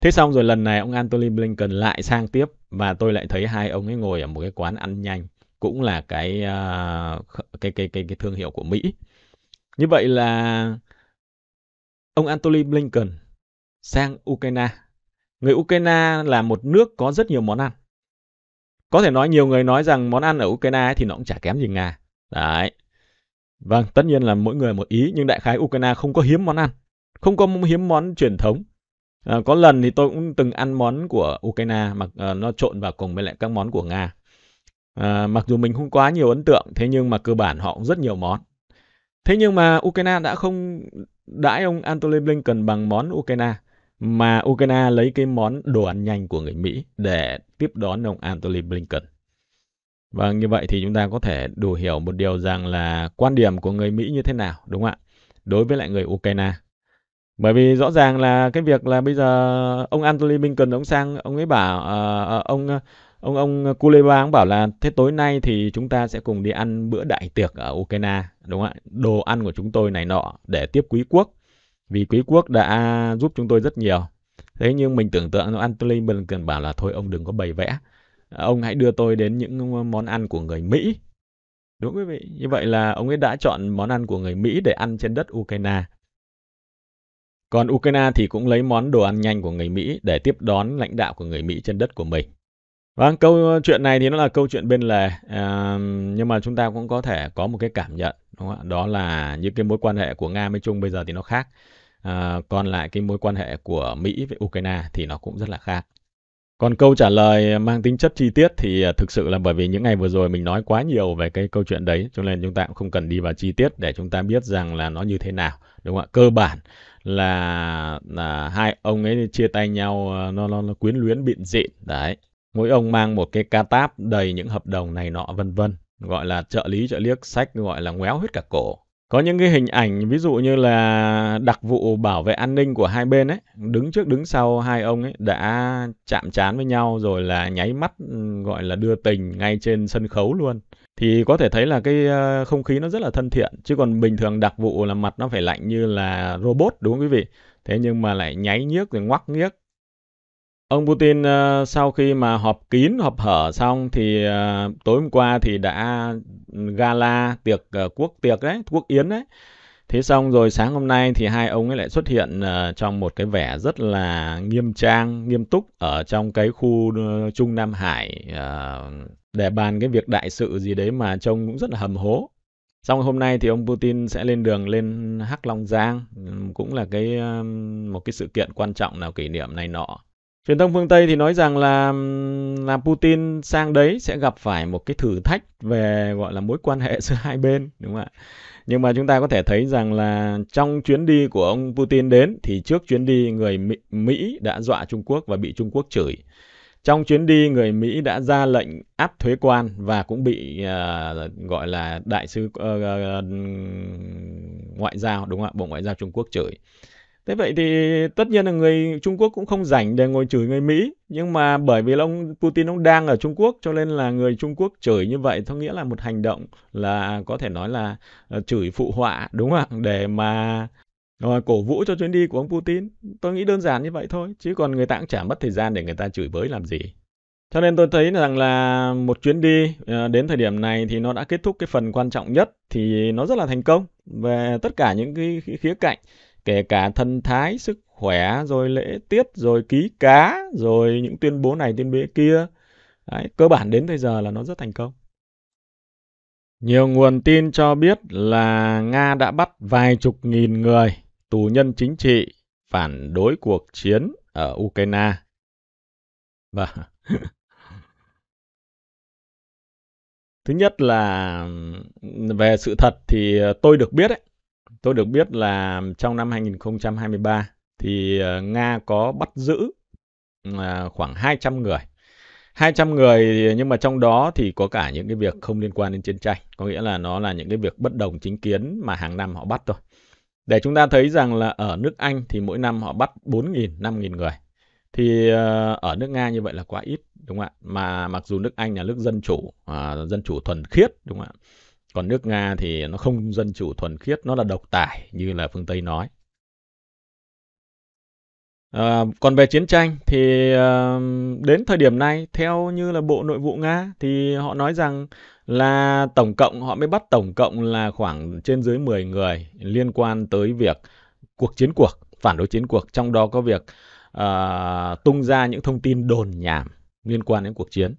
Thế xong rồi lần này ông Anthony Blinken lại sang tiếp và tôi lại thấy hai ông ấy ngồi ở một cái quán ăn nhanh cũng là cái uh, cái, cái cái cái thương hiệu của Mỹ như vậy là ông Antony Blinken sang Ukraine người Ukraine là một nước có rất nhiều món ăn có thể nói nhiều người nói rằng món ăn ở Ukraine ấy thì nó cũng chả kém gì Nga. Đấy. Vâng, tất nhiên là mỗi người một ý, nhưng đại khái Ukraine không có hiếm món ăn. Không có hiếm món truyền thống. À, có lần thì tôi cũng từng ăn món của Ukraine mà à, ờ, nó trộn vào cùng với lại các món của Nga. À, mặc dù mình không quá nhiều ấn tượng, thế nhưng mà cơ bản họ cũng rất nhiều món. Thế nhưng mà Ukraine đã không đãi ông Antony Blinken bằng món Ukraine mà Ukraine lấy cái món đồ ăn nhanh của người Mỹ để tiếp đón ông Antony Blinken. Và như vậy thì chúng ta có thể đủ hiểu một điều rằng là quan điểm của người Mỹ như thế nào, đúng không ạ? Đối với lại người Ukraine. Bởi vì rõ ràng là cái việc là bây giờ ông Anthony Blinken ông sang ông ấy bảo uh, ông ông ông Kuleba ông bảo là thế tối nay thì chúng ta sẽ cùng đi ăn bữa đại tiệc ở Ukraine, đúng không ạ? Đồ ăn của chúng tôi này nọ để tiếp quý quốc vì quý quốc đã giúp chúng tôi rất nhiều. Thế nhưng mình tưởng tượng Anthony Blinken bảo là thôi ông đừng có bày vẽ. Ông hãy đưa tôi đến những món ăn của người Mỹ. Đúng quý vị, như vậy là ông ấy đã chọn món ăn của người Mỹ để ăn trên đất Ukraine. Còn Ukraine thì cũng lấy món đồ ăn nhanh của người Mỹ để tiếp đón lãnh đạo của người Mỹ trên đất của mình. Vâng, câu chuyện này thì nó là câu chuyện bên lề, à, nhưng mà chúng ta cũng có thể có một cái cảm nhận, đúng không ạ? Đó là những cái mối quan hệ của Nga với Trung bây giờ thì nó khác. À, còn lại cái mối quan hệ của Mỹ với Ukraine thì nó cũng rất là khác. Còn câu trả lời mang tính chất chi tiết thì ờ, thực sự là bởi vì những ngày vừa rồi mình nói quá nhiều về cái câu chuyện đấy, cho nên chúng ta cũng không cần đi vào chi tiết để chúng ta biết rằng là nó như thế nào, đúng không ạ? Cơ bản là, là hai ông ấy chia tay nhau ờ, nó, nó, nó quyến luyến bịn dịn đấy. Mỗi ông mang một cái ca táp đầy những hợp đồng này nọ vân vân. Gọi là trợ lý trợ liếc sách gọi là ngoéo hết cả cổ có những cái hình ảnh, ví dụ như là đặc vụ bảo vệ an ninh của hai bên ấy, đứng trước đứng sau hai ông ấy đã chạm trán với nhau rồi là nháy mắt gọi là đưa tình ngay trên sân khấu luôn. Thì có thể thấy là cái ờ, không khí nó rất là thân thiện, chứ còn bình thường đặc vụ là mặt nó phải lạnh như là robot, đúng không quý vị? Thế nhưng mà lại nháy nhiếc rồi ngoắc nghiếc. Ông Putin uh, sau khi mà họp kín, họp hở xong thì uh, tối hôm qua thì đã gala tiệc uh, quốc tiệc đấy, quốc yến đấy. Thế xong rồi sáng hôm nay thì hai ông ấy lại xuất hiện uh, trong một cái vẻ rất là nghiêm trang, nghiêm túc ở trong cái khu uh, Trung Nam Hải uh, để bàn cái việc đại sự gì đấy mà trông cũng rất là hầm hố. Xong hôm nay thì ông Putin sẽ lên đường lên Hắc Long Giang, cũng là cái một cái sự kiện quan trọng nào kỷ niệm này nọ. Truyền thông phương Tây thì nói rằng là là Putin sang đấy sẽ gặp phải một cái thử thách về gọi là mối quan hệ giữa hai bên, đúng không ạ? Nhưng mà chúng ta có thể thấy rằng là trong chuyến đi của ông Putin đến thì trước chuyến đi người Mỹ đã dọa Trung Quốc và bị Trung Quốc chửi. Trong chuyến đi người Mỹ đã ra lệnh áp thuế quan và cũng bị uh, gọi là đại sứ uh, uh, ngoại giao đúng không ạ? Bộ Ngoại giao Trung Quốc chửi. Thế vậy thì tất nhiên là người Trung Quốc cũng không rảnh để ngồi chửi người Mỹ. Nhưng mà bởi vì ông Putin ông đang ở Trung Quốc cho nên là người Trung Quốc chửi như vậy. Có nghĩa là một hành động là có thể nói là ờ, chửi phụ họa đúng không ạ? Để mà rồi cổ vũ cho chuyến đi của ông Putin. Tôi nghĩ đơn giản như vậy thôi, chứ còn người ta cũng chả mất thời gian để người ta chửi bới làm gì. Cho nên tôi thấy rằng là một chuyến đi ờ, đến thời điểm này thì nó đã kết thúc cái phần quan trọng nhất thì nó rất là thành công về tất cả những cái khía cạnh, kể cả thân thái, sức khỏe, rồi lễ tiết, rồi ký cá, rồi những tuyên bố này tuyên bố kia. Đấy, cơ bản đến bây giờ là nó rất thành công. Nhiều nguồn tin cho biết là Nga đã bắt vài chục nghìn người tù nhân chính trị phản đối cuộc chiến ở Ukraine. Và thứ nhất là về sự thật thì tôi được biết ấy, tôi được biết là trong năm 2023 thì ờ, Nga có bắt giữ ờ, khoảng 200 người 200 người nhưng mà trong đó thì có cả những cái việc không liên quan đến chiến tranh, có nghĩa là nó là những cái việc bất đồng chính kiến mà hàng năm họ bắt thôi. Để chúng ta thấy rằng là ở nước Anh thì mỗi năm họ bắt 4.000, 5.000 người. Thì ờ, ở nước Nga như vậy là quá ít, đúng không ạ? Mà mặc dù nước Anh là nước dân chủ, à, dân chủ thuần khiết, đúng không ạ? Còn nước Nga thì nó không dân chủ thuần khiết, nó là độc tài như là phương Tây nói. À, còn về chiến tranh thì à, đến thời điểm này theo như là Bộ Nội vụ Nga thì họ nói rằng là tổng cộng họ mới bắt tổng cộng là khoảng trên dưới 10 người liên quan tới việc cuộc chiến cuộc, phản đối chiến cuộc, trong đó có việc à, tung ra những thông tin đồn nhảm liên quan đến cuộc chiến.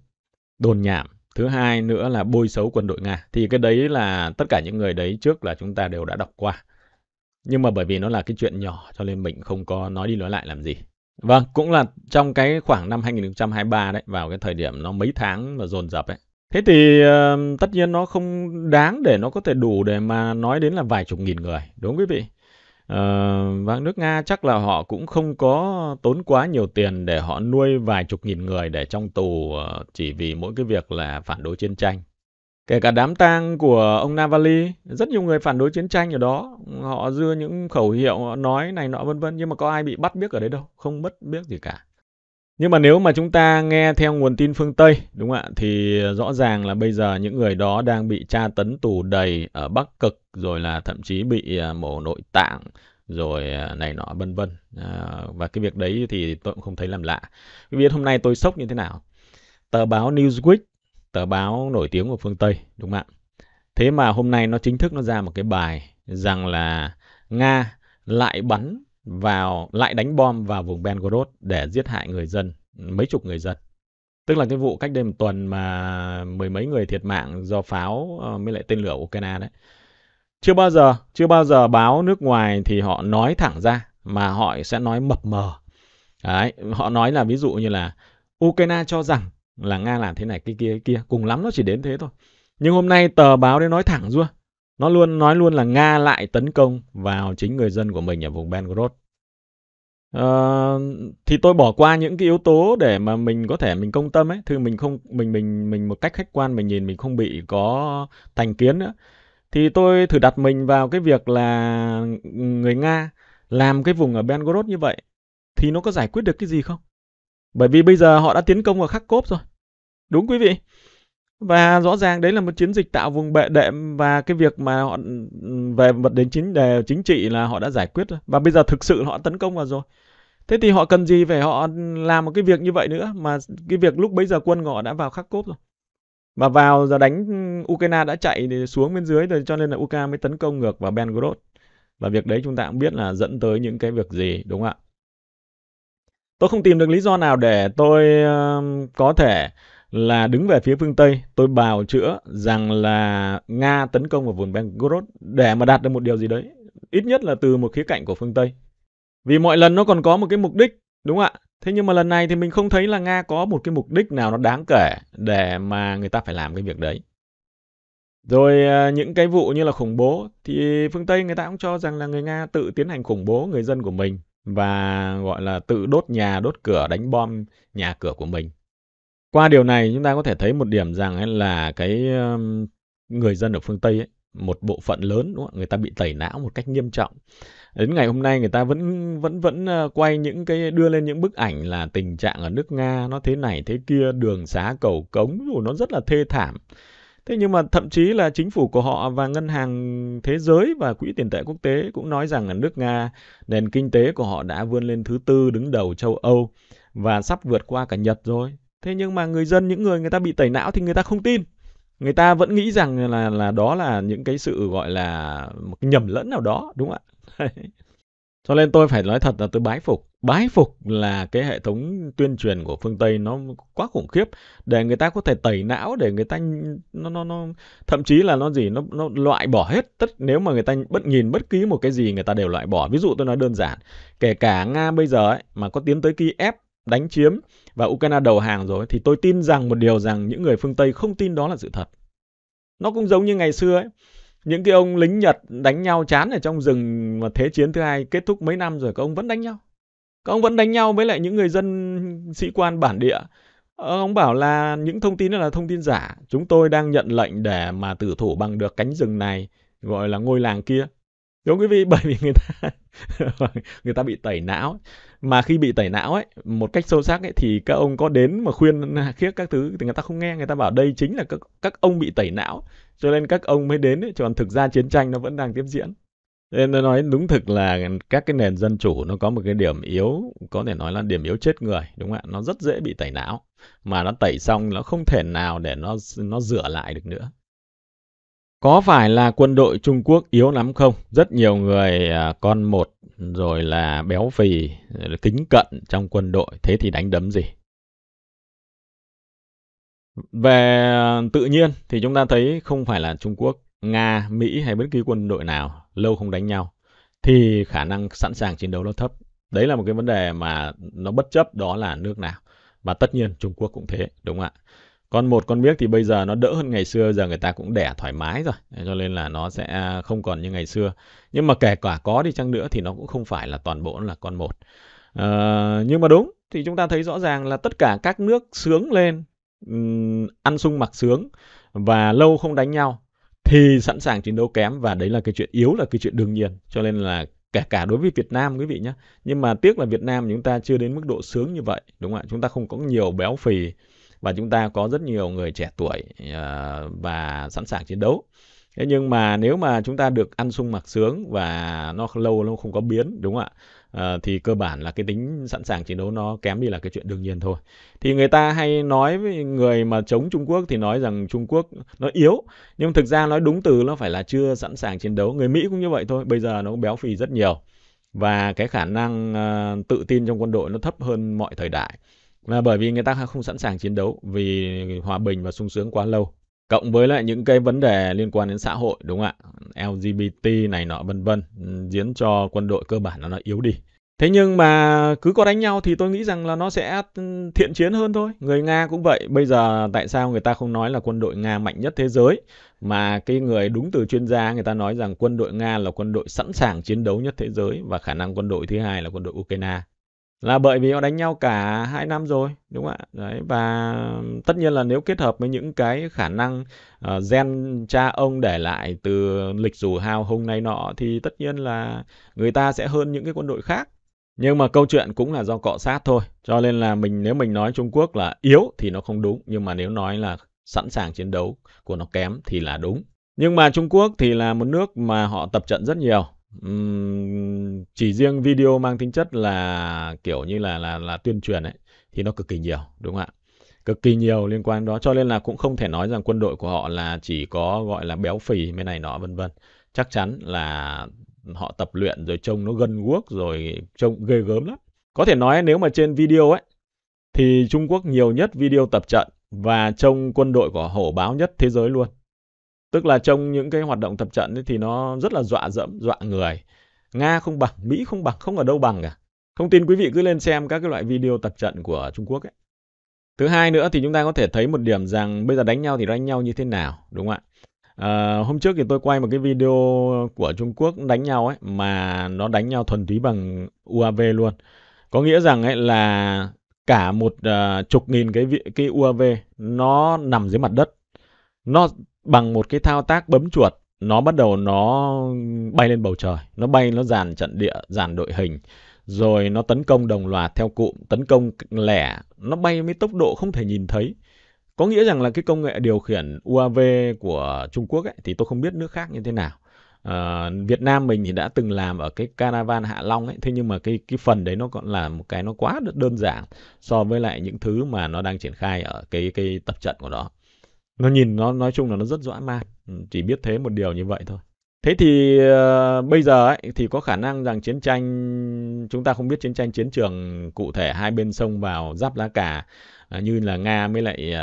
Đồn nhảm. Thứ hai nữa là bôi xấu quân đội Nga. Thì cái đấy là tất cả những người đấy trước là chúng ta đều đã đọc qua. Nhưng mà bởi vì nó là cái chuyện nhỏ cho nên mình không có nói đi nói lại làm gì. Vâng, cũng là trong cái khoảng năm 2023 đấy, vào cái thời điểm nó mấy tháng mà dồn dập ấy. Thế thì uh, tất nhiên nó không đáng để nó có thể đủ để mà nói đến là vài chục nghìn người, đúng không quý vị? Uh, và nước Nga chắc là họ cũng không có tốn quá nhiều tiền để họ nuôi vài chục nghìn người để trong tù ờ, chỉ vì mỗi cái việc là phản đối chiến tranh. Kể cả đám tang của ông Navalny, rất nhiều người phản đối chiến tranh ở đó. Họ đưa những khẩu hiệu, nói này nọ vân vân. Nhưng mà có ai bị bắt biết ở đấy đâu. Không mất biết gì cả. Nhưng mà nếu mà chúng ta nghe theo nguồn tin phương Tây, đúng không ạ, thì ờ, rõ ràng là bây giờ những người đó đang bị tra tấn tù đầy ở Bắc Cực, rồi là thậm chí bị ờ, mổ nội tạng, rồi ờ, này nọ vân vân. À, và cái việc đấy thì tôi cũng không thấy làm lạ. Biết hôm nay tôi sốc như thế nào? Tờ báo Newsweek tờ báo nổi tiếng của phương Tây, đúng không ạ? Thế mà hôm nay nó chính thức nó ra một cái bài rằng là Nga lại bắn vào, lại đánh bom vào vùng Belgorod để giết hại người dân, mấy chục người dân. Tức là cái vụ cách đây một tuần mà mười mấy người thiệt mạng do pháo ờ, mới lại tên lửa Ukraine đấy. Chưa bao giờ, chưa bao giờ báo nước ngoài thì họ nói thẳng ra mà họ sẽ nói mập mờ. Đấy, họ nói là ví dụ như là Ukraine cho rằng là Nga làm thế này cái kia cái kia, cùng lắm nó chỉ đến thế thôi. Nhưng hôm nay tờ báo đấy nói thẳng luôn, nó luôn nói luôn là Nga lại tấn công vào chính người dân của mình ở vùng Belgorod. Uh, thì tôi bỏ qua những cái yếu tố để mà mình có thể mình công tâm ấy, thì mình không mình mình mình một cách khách quan mình nhìn mình không bị có thành kiến nữa. Thì tôi thử đặt mình vào cái việc là người Nga làm cái vùng ở Belgorod như vậy thì nó có giải quyết được cái gì không? Bởi vì bây giờ họ đã tiến công vào Kharkov rồi. Đúng quý vị. Và rõ ràng đấy là một chiến dịch tạo vùng bệ đệm và cái việc mà họ ừ, về mặt đến chính đề chính trị là họ đã giải quyết rồi. Và bây giờ thực sự họ tấn công vào rồi. Thế thì họ cần gì phải họ làm một cái việc như vậy nữa mà cái việc lúc bấy giờ quân họ đã vào khắc cốt rồi. Và vào giờ đánh ừ, Ukraine đã chạy xuống bên dưới rồi cho nên là Ukraine mới tấn công ngược vào Belgorod. Và việc đấy chúng ta cũng biết là dẫn tới những cái việc gì đúng không ạ? Tôi không tìm được lý do nào để tôi uh, có thể là đứng về phía phương Tây, tôi bào chữa rằng là Nga tấn công vào vùng Belgorod để mà đạt được một điều gì đấy. Ít nhất là từ một khía cạnh của phương Tây. Vì mọi lần nó còn có một cái mục đích, đúng không ạ? Thế nhưng mà lần này thì mình không thấy là Nga có một cái mục đích nào nó đáng kể để mà người ta phải làm cái việc đấy. Rồi à, những cái vụ như là khủng bố thì phương Tây người ta cũng cho rằng là người Nga tự tiến hành khủng bố người dân của mình và gọi là tự đốt nhà, đốt cửa, đánh bom nhà cửa của mình. Qua điều này chúng ta có thể thấy một điểm rằng ấy là cái người dân ở phương Tây ấy, một bộ phận lớn đúng không? người ta bị tẩy não một cách nghiêm trọng. Đến ngày hôm nay người ta vẫn vẫn vẫn quay những cái đưa lên những bức ảnh là tình trạng ở nước Nga nó thế này thế kia, đường xá cầu cống dù nó rất là thê thảm. Thế nhưng mà thậm chí là chính phủ của họ và ngân hàng thế giới và quỹ tiền tệ quốc tế cũng nói rằng là nước Nga nền kinh tế của họ đã vươn lên thứ tư đứng đầu châu Âu và sắp vượt qua cả Nhật rồi. Thế nhưng mà người dân những người người ta bị tẩy não thì người ta không tin. Người ta vẫn nghĩ rằng là là đó là những cái sự gọi là một cái nhầm lẫn nào đó đúng không ạ? Cho nên tôi phải nói thật là tôi bái phục. Bái phục là cái hệ thống tuyên truyền của phương Tây nó quá khủng khiếp để người ta có thể tẩy não để người ta nó nó nó thậm chí là nó gì nó nó loại bỏ hết tất nếu mà người ta bất nhìn bất kỳ một cái gì người ta đều loại bỏ. Ví dụ tôi nói đơn giản, kể cả Nga bây giờ ấy mà có tiến tới Kiev đánh chiếm và Ukraine đầu hàng rồi thì tôi tin rằng một điều rằng những người phương Tây không tin đó là sự thật. Nó cũng giống như ngày xưa ấy, những cái ông lính Nhật đánh nhau chán ở trong rừng mà thế chiến thứ hai kết thúc mấy năm rồi các ông vẫn đánh nhau. Các ông vẫn đánh nhau với lại những người dân sĩ quan bản địa. Ông bảo là những thông tin đó là thông tin giả. Chúng tôi đang nhận lệnh để mà tử thủ bằng được cánh rừng này, gọi là ngôi làng kia. Đúng quý vị, bởi vì người ta người ta bị tẩy não. Mà khi bị tẩy não ấy, một cách sâu sắc ấy thì các ông có đến mà khuyên khiết các thứ thì người ta không nghe, người ta bảo đây chính là các, các ông bị tẩy não. Cho nên các ông mới đến ấy, còn thực ra chiến tranh nó vẫn đang tiếp diễn. Nên nó nói đúng thực là các cái nền dân chủ nó có một cái điểm yếu, có thể nói là điểm yếu chết người, đúng không ạ? Nó rất dễ bị tẩy não. Mà nó tẩy xong nó không thể nào để nó nó rửa lại được nữa. Có phải là quân đội Trung Quốc yếu lắm không? Rất nhiều người à, con một rồi là béo phì, kính cận trong quân đội, thế thì đánh đấm gì? Về à, tự nhiên thì chúng ta thấy không phải là Trung Quốc, Nga, Mỹ hay bất kỳ quân đội nào lâu không đánh nhau thì khả năng sẵn sàng chiến đấu nó thấp. Đấy là một cái vấn đề mà nó bất chấp đó là nước nào. Và tất nhiên Trung Quốc cũng thế, đúng không ạ? Con một con biết thì bây giờ nó đỡ hơn ngày xưa, giờ người ta cũng đẻ thoải mái rồi. Cho nên là nó sẽ à, không còn như ngày xưa. Nhưng mà kể cả có đi chăng nữa thì nó cũng không phải là toàn bộ là con một. À, nhưng mà đúng, thì chúng ta thấy rõ ràng là tất cả các nước sướng lên, ăn sung mặc sướng và lâu không đánh nhau thì sẵn sàng chiến đấu kém và đấy là cái chuyện yếu là cái chuyện đương nhiên. Cho nên là kể cả đối với Việt Nam quý vị nhé. Nhưng mà tiếc là Việt Nam chúng ta chưa đến mức độ sướng như vậy, đúng không ạ? Chúng ta không có nhiều béo phì và chúng ta có rất nhiều người trẻ tuổi uh, và sẵn sàng chiến đấu. Thế nhưng mà nếu mà chúng ta được ăn sung mặc sướng và nó lâu nó không có biến đúng không ạ? À, thì cơ bản là cái tính sẵn sàng chiến đấu nó kém đi là cái chuyện đương nhiên thôi. Thì người ta hay nói với người mà chống Trung Quốc thì nói rằng Trung Quốc nó yếu. Nhưng thực ra nói đúng từ nó phải là chưa sẵn sàng chiến đấu. Người Mỹ cũng như vậy thôi bây giờ nó béo phì rất nhiều. Và cái khả năng uh, tự tin trong quân đội nó thấp hơn mọi thời đại là bởi vì người ta không sẵn sàng chiến đấu vì hòa bình và sung sướng quá lâu. Cộng với lại những cái vấn đề liên quan đến xã hội, đúng không ạ? LGBT này nọ, vân vân, diễn cho quân đội cơ bản là nó yếu đi. Thế nhưng mà cứ có đánh nhau thì tôi nghĩ rằng là nó sẽ ừ, thiện chiến hơn thôi. Người nga cũng vậy. Bây giờ tại sao người ta không nói là quân đội nga mạnh nhất thế giới? Mà cái người đúng từ chuyên gia người ta nói rằng quân đội nga là quân đội sẵn sàng chiến đấu nhất thế giới và khả năng quân đội thứ hai là quân đội ukraine là bởi vì họ đánh nhau cả hai năm rồi đúng không ạ? Đấy và tất nhiên là nếu kết hợp với những cái khả năng uh, gen cha ông để lại từ lịch sử hào hùng này nọ thì tất nhiên là người ta sẽ hơn những cái quân đội khác. Nhưng mà câu chuyện cũng là do cọ sát thôi. Cho nên là mình nếu mình nói Trung Quốc là yếu thì nó không đúng nhưng mà nếu nói là sẵn sàng chiến đấu của nó kém thì là đúng. Nhưng mà Trung Quốc thì là một nước mà họ tập trận rất nhiều. Ừm, chỉ riêng video mang tính chất là kiểu như là là là tuyên truyền ấy thì nó cực kỳ nhiều đúng không ạ? Cực kỳ nhiều liên quan đó cho nên là cũng không thể nói rằng quân đội của họ là chỉ có gọi là béo phì mấy này nọ vân vân. Chắc chắn là họ tập luyện rồi trông nó gân guốc rồi trông ghê gớm lắm. Có thể nói nếu mà trên video ấy thì Trung Quốc nhiều nhất video tập trận và trông quân đội của hổ báo nhất thế giới luôn. Tức là trong những cái hoạt động tập trận ấy thì nó rất là dọa dẫm, dọa người. Nga không bằng, Mỹ không bằng, không ở đâu bằng cả. Không tin quý vị cứ lên xem các cái loại video tập trận của Trung Quốc ấy. Thứ hai nữa thì chúng ta có thể thấy một điểm rằng bây giờ đánh nhau thì đánh nhau như thế nào, đúng không ạ? À, hôm trước thì tôi quay một cái video của Trung Quốc đánh nhau ấy mà nó đánh nhau thuần túy bằng UAV luôn. Có nghĩa rằng ấy là cả một uh, chục nghìn cái cái UAV nó nằm dưới mặt đất. Nó bằng một cái thao tác bấm chuột nó bắt đầu nó bay lên bầu trời nó bay nó dàn trận địa dàn đội hình rồi nó tấn công đồng loạt theo cụm tấn công lẻ nó bay với tốc độ không thể nhìn thấy Có nghĩa rằng là cái công nghệ điều khiển UAV của Trung Quốc ấy, thì tôi không biết nước khác như thế nào. À, Việt Nam mình thì đã từng làm ở cái Caravan Hạ Long ấy, thế nhưng mà cái cái phần đấy nó còn là một cái nó quá đơn giản so với lại những thứ mà nó đang triển khai ở cái cái tập trận của nó. Nó nhìn nó nói chung là nó rất dã man, ừ, chỉ biết thế một điều như vậy thôi. Thế thì uh, bây giờ ấy, thì có khả năng rằng chiến tranh chúng ta không biết chiến tranh chiến trường cụ thể hai bên sông vào giáp lá cà uh, như là Nga với lại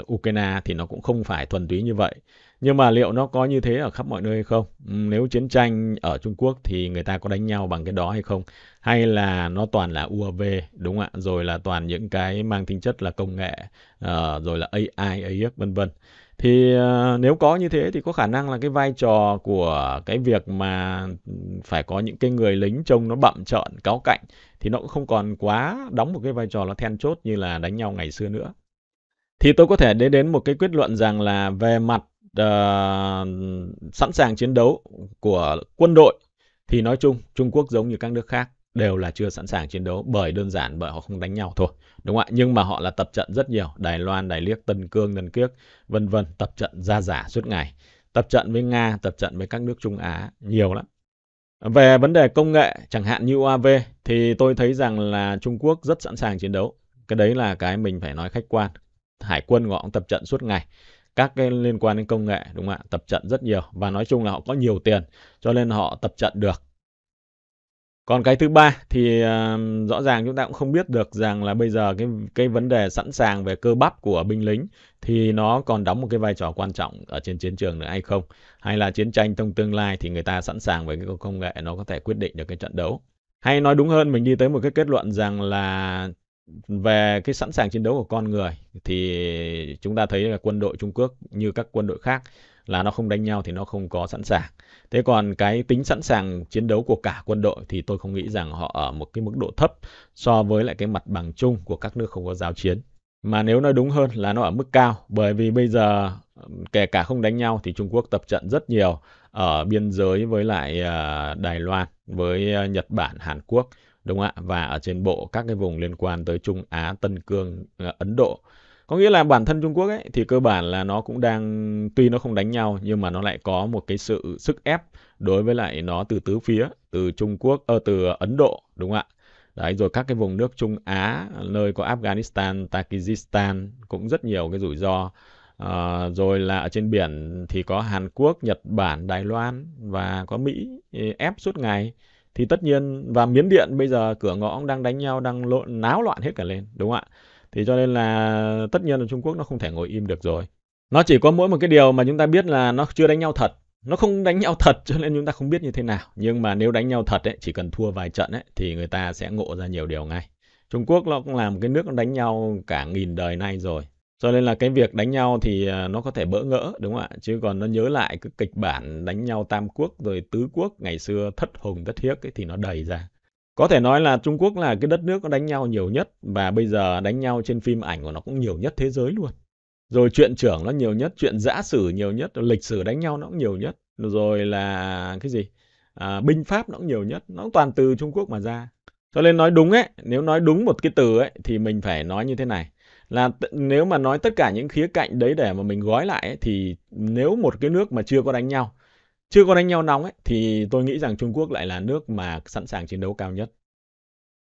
uh, Ukraine thì nó cũng không phải thuần túy như vậy. Nhưng mà liệu nó có như thế ở khắp mọi nơi hay không? Ừ, nếu chiến tranh ở Trung Quốc thì người ta có đánh nhau bằng cái đó hay không? Hay là nó toàn là UAV đúng không ạ? Rồi là toàn những cái mang tính chất là công nghệ, uh, rồi là AI, AX vân vân thì uh, nếu có như thế thì có khả năng là cái vai trò của cái việc mà phải có những cái người lính trông nó bậm trợn cáo cạnh thì nó cũng không còn quá đóng một cái vai trò nó then chốt như là đánh nhau ngày xưa nữa thì tôi có thể đến đến một cái kết luận rằng là về mặt uh, sẵn sàng chiến đấu của quân đội. Thì nói chung Trung Quốc giống như các nước khác đều là chưa sẵn sàng chiến đấu bởi đơn giản bởi họ không đánh nhau thôi đúng không ạ? Nhưng mà họ là tập trận rất nhiều Đài Loan Đài Liếc Tân Cương Tân Kiếc vân vân tập trận ra giả suốt ngày. Tập trận với Nga tập trận với các nước Trung Á nhiều lắm. Về vấn đề công nghệ chẳng hạn như UAV thì tôi thấy rằng là Trung Quốc rất sẵn sàng chiến đấu. Cái đấy là cái mình phải nói khách quan. Hải quân họ cũng tập trận suốt ngày các cái liên quan đến công nghệ đúng không ạ? Tập trận rất nhiều và nói chung là họ có nhiều tiền cho nên họ tập trận được. Còn cái thứ ba thì uh, rõ ràng chúng ta cũng không biết được rằng là bây giờ cái cái vấn đề sẵn sàng về cơ bắp của binh lính thì nó còn đóng một cái vai trò quan trọng ở trên chiến trường nữa hay không? Hay là chiến tranh trong tương lai thì người ta sẵn sàng với cái công nghệ nó có thể quyết định được cái trận đấu? Hay nói đúng hơn mình đi tới một cái kết luận rằng là về cái sẵn sàng chiến đấu của con người thì chúng ta thấy là quân đội Trung Quốc như các quân đội khác là nó không đánh nhau thì nó không có sẵn sàng. Thế còn cái tính sẵn sàng chiến đấu của cả quân đội thì tôi không nghĩ rằng họ ở một cái mức độ thấp so với lại cái mặt bằng chung của các nước không có giao chiến. Mà nếu nói đúng hơn là nó ở mức cao bởi vì bây giờ kể cả không đánh nhau thì Trung Quốc tập trận rất nhiều ở biên giới với lại à, Đài Loan, với à, Nhật Bản, Hàn Quốc đúng không ạ? Và ở trên bộ các cái vùng liên quan tới Trung Á, Tân Cương, ờ, Ấn Độ. Có nghĩa là bản thân Trung Quốc ấy thì cơ bản là nó cũng đang tuy nó không đánh nhau nhưng mà nó lại có một cái sự sức ép đối với lại nó từ tứ phía từ Trung Quốc ờ, từ Ấn Độ đúng không ạ. Đấy rồi các cái vùng nước Trung Á nơi có Afghanistan, Tajikistan cũng rất nhiều cái rủi ro. À, rồi là ở trên biển thì có Hàn Quốc, Nhật Bản, Đài Loan và có Mỹ ép suốt ngày thì tất nhiên, và Miến Điện bây giờ cửa ngõ cũng đang đánh nhau, đang lộn, náo loạn hết cả lên, đúng không ạ? Thì cho nên là tất nhiên là Trung Quốc nó không thể ngồi im được rồi. Nó chỉ có mỗi một cái điều mà chúng ta biết là nó chưa đánh nhau thật. Nó không đánh nhau thật, cho nên chúng ta không biết như thế nào. Nhưng mà nếu đánh nhau thật ấy, chỉ cần thua vài trận ấy, thì người ta sẽ ngộ ra nhiều điều ngay. Trung Quốc nó cũng là một cái nước đánh nhau cả nghìn đời nay rồi cho nên là cái việc đánh nhau thì à, nó có thể bỡ ngỡ đúng không ạ chứ còn nó nhớ lại cái kịch bản đánh nhau tam quốc rồi tứ quốc ngày xưa thất hùng thất hiếc ấy, thì nó đầy ra có thể nói là Trung Quốc là cái đất nước có đánh nhau nhiều nhất và bây giờ đánh nhau trên phim ảnh của nó cũng nhiều nhất thế giới luôn. Rồi chuyện trưởng nó nhiều nhất, chuyện giã sử nhiều nhất, lịch sử đánh nhau nó cũng nhiều nhất. Rồi là cái gì? À, binh pháp nó cũng nhiều nhất, nó cũng toàn từ Trung Quốc mà ra. Cho nên nói đúng ấy, nếu nói đúng một cái từ ấy thì mình phải nói như thế này là nếu mà nói tất cả những khía cạnh đấy để mà mình gói lại ấy, thì nếu một cái nước mà chưa có đánh nhau chưa có đánh nhau nóng ấy thì tôi nghĩ rằng Trung Quốc lại là nước mà sẵn sàng chiến đấu cao nhất.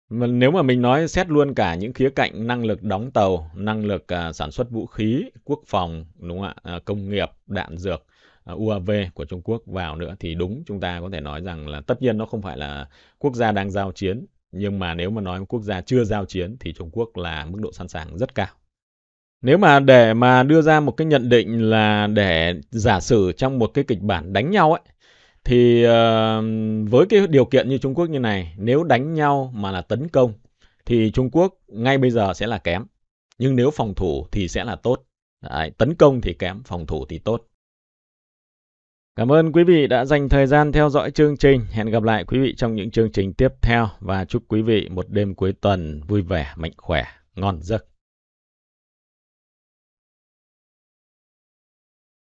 Mà nếu mà mình nói xét luôn cả những khía cạnh năng lực đóng tàu, năng lực uh, sản xuất vũ khí, quốc phòng, đúng không ạ, uh, công nghiệp, đạn dược, à, uh, UAV của Trung Quốc vào nữa thì đúng chúng ta có thể nói rằng là tất nhiên nó không phải là quốc gia đang giao chiến, nhưng mà nếu mà nói quốc gia chưa giao chiến thì Trung Quốc là mức độ sẵn sàng rất cao. Nếu mà để mà đưa ra một cái nhận định là để giả sử trong một cái kịch bản đánh nhau ấy thì uh, với cái điều kiện như Trung Quốc như này, nếu đánh nhau mà là tấn công thì Trung Quốc ngay bây giờ sẽ là kém. Nhưng nếu phòng thủ thì sẽ là tốt. Đấy, tấn công thì kém, phòng thủ thì tốt. Cảm ơn quý vị đã dành thời gian theo dõi chương trình. Hẹn gặp lại quý vị trong những chương trình tiếp theo và chúc quý vị một đêm cuối tuần vui vẻ, mạnh khỏe, ngon giấc.